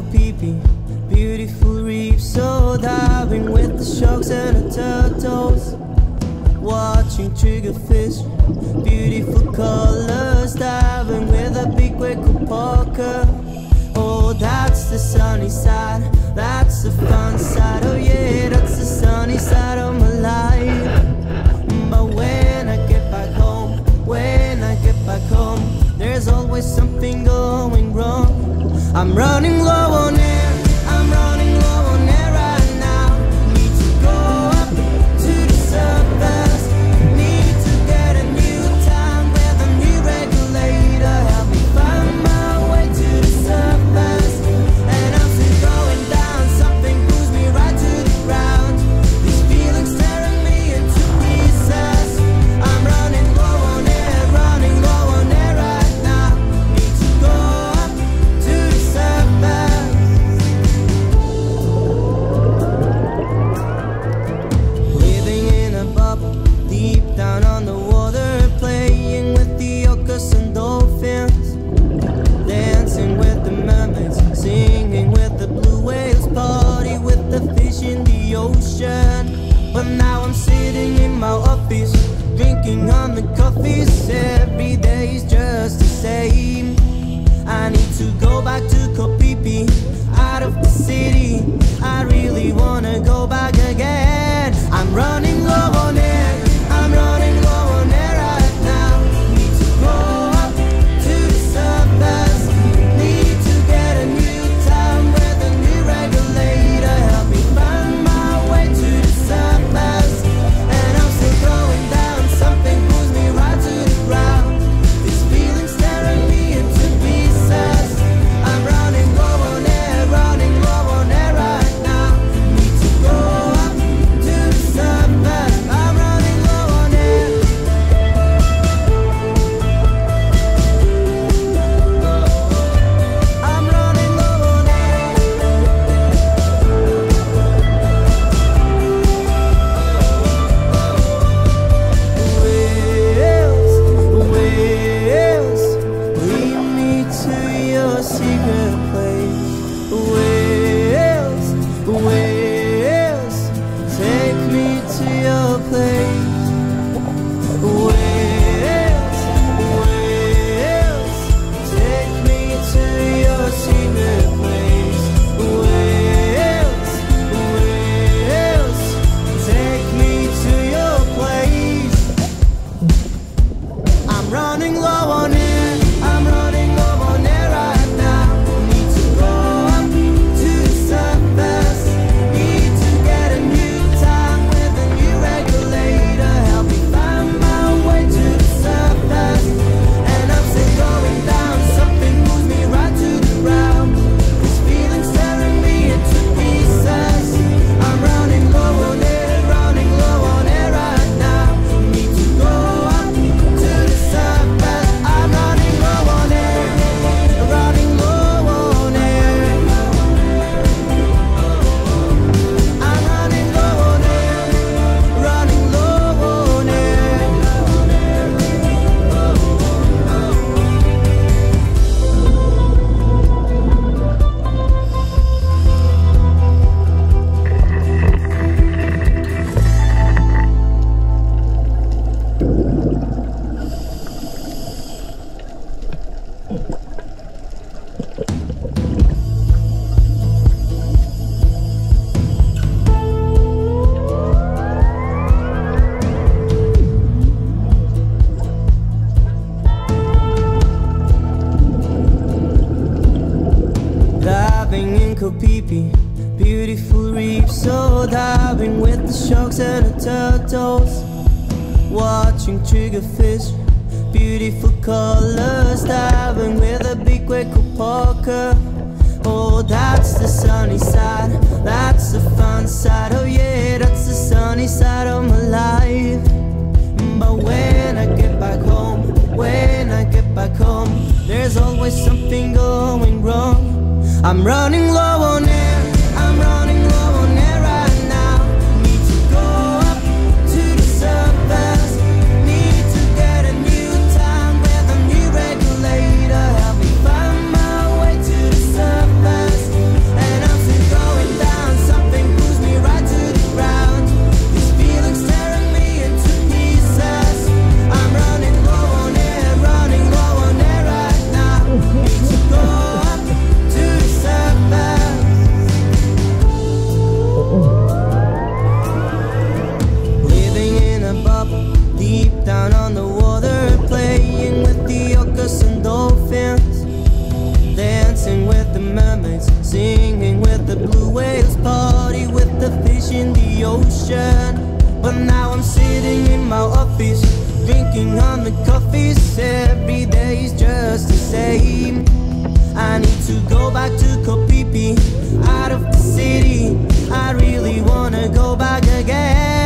Beautiful reef. So diving with the sharks and the turtles. Watching triggerfish, beautiful colors. Diving with a big wake parker. Oh, that's the sunny side. That's the fun side. Oh, yeah, that's the sunny side of my life. But when I get back home, when I get back home, there's always something going wrong. I'm running low. this every day is just the same. I need to go back to Koh Phi Phi, out of the city. I really wanna go running low on beautiful Phi Phi, beautiful reef. So diving with the sharks and the turtles, watching triggerfish, beautiful colors. Diving with a big wake poker. Oh, that's the sunny side, that's the fun side. Oh yeah, that's the sunny side of my life. But when I get back home, when I get back home, there's always something going wrong. I'm running low on it. But now I'm sitting in my office Drinking on the coffees. Every day is just the same. I need to go back to Koh Phi Phi Out of the city. I really wanna go back again.